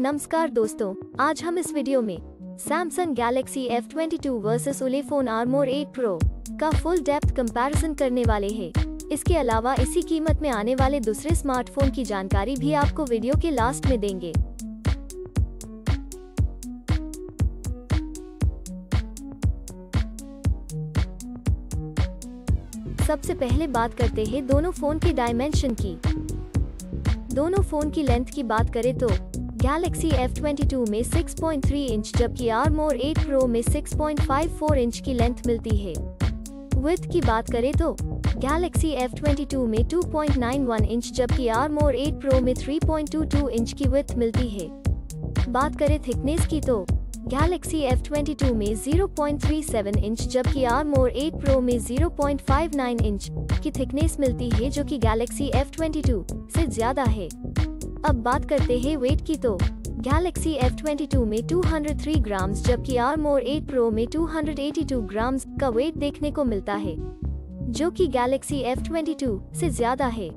नमस्कार दोस्तों, आज हम इस वीडियो में Samsung Galaxy F22 versus Ulefone Armor 8 pro का फुल डेप्थ कंपैरिजन करने वाले हैं। इसके अलावा इसी कीमत में आने वाले दूसरे स्मार्टफ़ोन की जानकारी भी आपको वीडियो के लास्ट में देंगे सबसे पहले बात करते हैं दोनों फ़ोन के डायमेंशन की दोनों फ़ोन की लेंथ की बात करें तो Galaxy F22 में 6.3 इंच जबकि Armor 8 प्रो में 6.54 इंच की लेंथ मिलती है। विथ की बात करें तो Galaxy F22 में 2.91 इंच जबकि Armor 8 प्रो में 3.22 इंच की विथ मिलती है। बात करें थिकनेस की तो Galaxy F22 में 0.37 इंच जबकि Armor 8 प्रो में 0.59 इंच की थिकनेस मिलती है, जो कि Galaxy F22 से ज़्यादा है। अब बात करते हैं वेट की तो। Galaxy F22 में 203 ग्राम जबकि Armor 8 प्रो में 282 ग्राम का वेट देखने को मिलता है, जो कि Galaxy F22 से ज़्यादा है।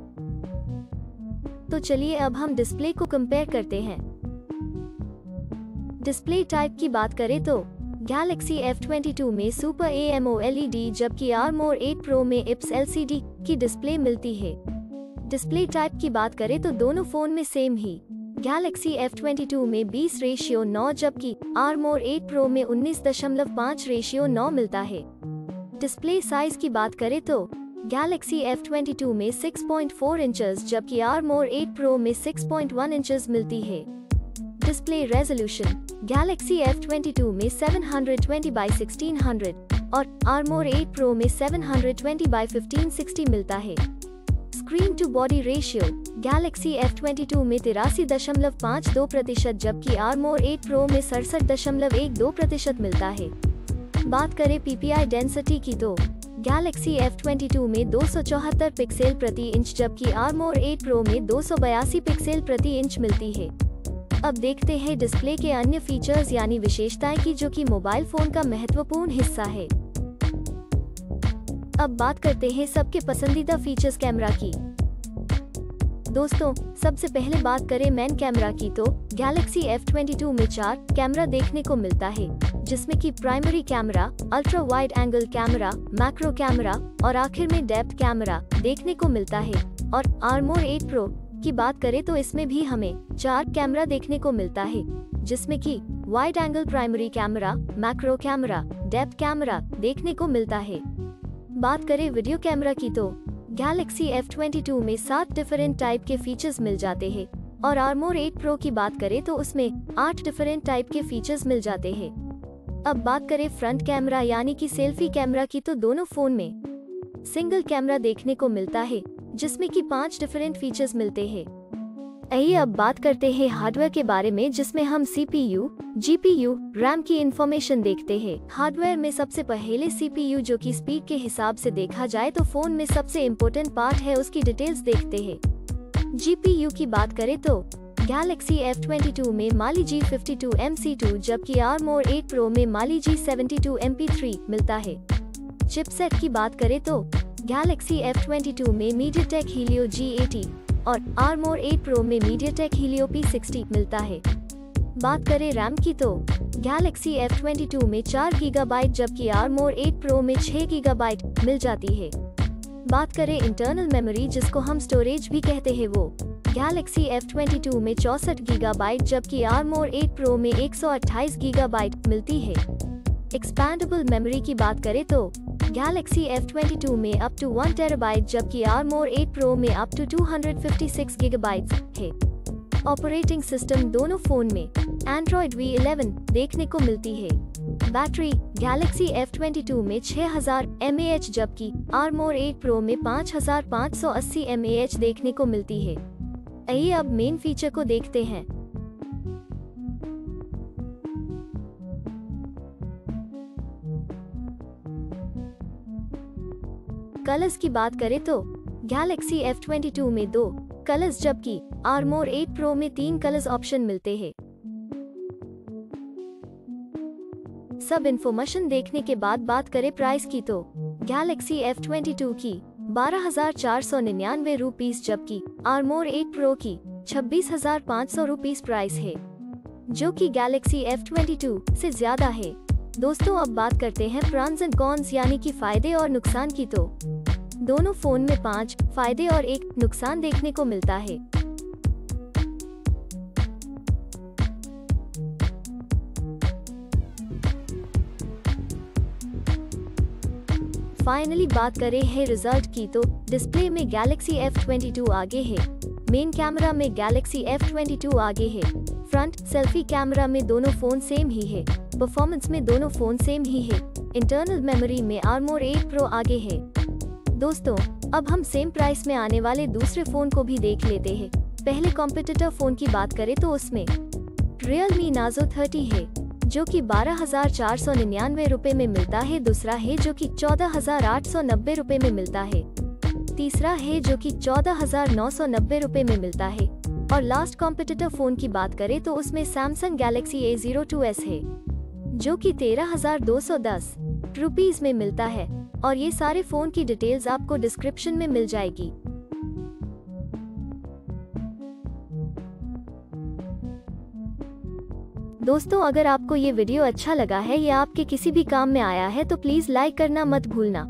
तो चलिए अब हम डिस्प्ले को कंपेयर करते हैं। डिस्प्ले टाइप की बात करें तो Galaxy F22 में सुपर ए AMOLED जबकि Armor 8 प्रो में IPS LCD की डिस्प्ले मिलती है। डिस्प्ले टाइप की बात करें तो दोनों फ़ोन में सेम ही। Galaxy F22 में 20 रेशियो 9 जबकि Armor 8 प्रो में 19.5 रेशियो 9 मिलता है। डिस्प्ले साइज़ की बात करें तो Galaxy F22 में 6.4 इंचेस जबकि Armor 8 प्रो में 6.1 इंचेस मिलती है। डिस्प्ले रेजोल्यूशन Galaxy F22 में 720 by 1600 और Armor 8 प्रो में 720 by 1560 मिलता है। Screen to body ratio Galaxy F22 में तिरासी दशमलव पाँच दो प्रतिशत, जबकि Armor 8 प्रो में सड़सठ दशमलव एक दो प्रतिशत मिलता है। बात करें PPI डेंसिटी की तो Galaxy F22 में दो सौ चौहत्तर पिक्सल प्रति इंच, जबकि Armor 8 प्रो में दो सौ बयासी पिक्सल प्रति इंच मिलती है। अब देखते हैं डिस्प्ले के अन्य फीचर्स यानी विशेषताएँ की, जो कि मोबाइल फ़ोन का महत्वपूर्ण हिस्सा है। अब बात करते हैं सबके पसंदीदा फीचर्स कैमरा की। दोस्तों, सबसे पहले बात करें मैन कैमरा की तो Galaxy F22 में चार कैमरा देखने को मिलता है, जिसमें कि primary camera ultra wide angle camera macro camera और आखिर में डेप्थ कैमरा देखने को मिलता है। और आर्मोर 8 प्रो की बात करें तो इसमें भी हमें चार कैमरा देखने को मिलता है, जिसमें कि wide angle primary camera macro camera depth camera देखने को मिलता है। बात करें वीडियो कैमरा की तो Galaxy F22 में सात डिफरेंट टाइप के फीचर्स मिल जाते हैं। और Armor 8 प्रो की बात करें तो उसमें आठ डिफरेंट टाइप के फीचर्स मिल जाते हैं। अब बात करें फ्रंट कैमरा यानी कि सेल्फी कैमरा की तो दोनों फ़ोन में। सिंगल कैमरा देखने को मिलता है, जिसमें कि पाँच डिफरेंट फीचर्स मिलते हैं। आइए अब बात करते हैं हार्डवेयर के बारे में जिसमें हम सीपीयू, जीपीयू, रैम की इंफॉर्मेशन देखते हैं। हार्डवेयर में सबसे पहले सीपीयू जो कि स्पीड के हिसाब से देखा जाए तो फ़ोन में सबसे इम्पोर्टेंट पार्ट है उसकी डिटेल्स देखते हैं। जीपीयू की बात करें तो Galaxy F22 में माली G52 MC2 जबकि Armor 8 प्रो में माली G72 MP3 मिलता है। चिपसेट की बात करें तो Galaxy F22 में मीडिया MediaTek Helio G80 और Armor 8 प्रो में MediaTek Helio P60 मिलता है। बात करें रैम की तो Galaxy F22 में चार 4 गीगाबाइट जबकि Armor 8 प्रो में 6 गीगाबाइट मिल जाती है। बात करें इंटरनल मेमोरी जिसको हम स्टोरेज भी कहते हैं वो, Galaxy F22 में चौसठ गीगा गीगाबाइट जबकि Armor 8 प्रो में 128 गीगाबाइट मिलती है। एक्सपैंडेबल मेमोरी की बात करें तो Galaxy F22 में अप टू 1 टेराबाइट जबकि Armor 8 Pro में अप टू 256 गीगाबाइट है। ऑपरेटिंग सिस्टम दोनों फ़ोन में, Android V11 देखने को मिलती है। बैटरी Galaxy F22 में 6000 mAh जबकि Armor 8 Pro में 5580 mAh देखने को मिलती है। आइए अब मेन फीचर को देखते हैं। कलर्स की बात करें तो Galaxy F22 में दो कलर्स, जबकि Armor 8 प्रो में तीन कलर्स ऑप्शन मिलते हैं। सब इन्फॉर्मेशन देखने के बाद बात करें प्राइस की तो Galaxy F22 की बारह हज़ार चार सौ निन्यानवे रूपीज जबकि Armor 8 प्रो की छब्बीस हज़ार पाँच सौ रूपीज प्राइस है, जो कि गैलेक्सी F22 से ज़्यादा है। दोस्तों, अब बात करते हैं प्रॉन्स एंड कॉन्स यानी कि फ़ायदे और नुकसान की तो। दोनों फ़ोन में पाँच, फ़ायदे और एक नुकसान देखने को मिलता है। फाइनली बात करें है रिज़ल्ट की तो। डिस्प्ले में गैलेक्सी F22 आगे है। मेन कैमरा में गैलेक्सी F22 आगे है। फ्रंट सेल्फी कैमरा में दोनों फ़ोन सेम ही है। परफॉर्मेंस में दोनों फ़ोन सेम ही है। इंटरनल मेमोरी में आर्मोर 8 प्रो आगे है। दोस्तों, अब हम सेम प्राइस में आने वाले दूसरे फ़ोन को भी देख लेते हैं। पहले कॉम्पिटिटर फ़ोन की बात करें तो उसमें Realme Nazo 30 है, जो कि बारह हज़ार चार सौ निन्यानवे रूपए में मिलता है। दूसरा है जो कि चौदह हज़ार आठ सौ नब्बे रूपए में मिलता है। तीसरा है जो कि चौदह हज़ार नौ सौ नब्बे रूपए में मिलता है। और लास्ट कॉम्पिटिटर फ़ोन की बात करें तो उसमें Samsung Galaxy A zero two S है। जो कि तेरह हज़ार दो सौ दस रुपीज़ में मिलता है और ये सारे फ़ोन की डिटेल्स आपको डिस्क्रिप्शन में मिल जाएगी। दोस्तों, अगर आपको ये वीडियो अच्छा लगा है या आपके किसी भी काम में आया है तो प्लीज़ लाइक करना मत भूलना।